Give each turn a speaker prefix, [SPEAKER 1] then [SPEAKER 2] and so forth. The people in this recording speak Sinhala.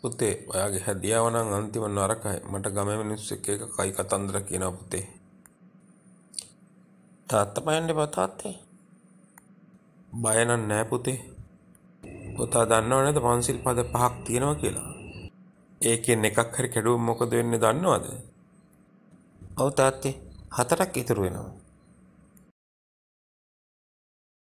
[SPEAKER 1] පුතේ ඔයාගේ හැදියාව නම් අන්තිම නරකයි. මට ගමේ මිනිස්සු එක්ක එක කයි කතන්දර කියනවා පුතේ.
[SPEAKER 2] තාත්තා බයන්න එපා තාත්තේ.
[SPEAKER 1] බය නම් නෑ පුතේ. පුතා දන්නව නේද පන්සිල් පද පහක් තියෙනවා කියලා? ඒකෙන් එකක් හරි කැඩුවොත් මොකද වෙන්නේ දන්නවද?
[SPEAKER 2] ඔව් තාත්තේ. හතරක් ඉතුරු වෙනවා.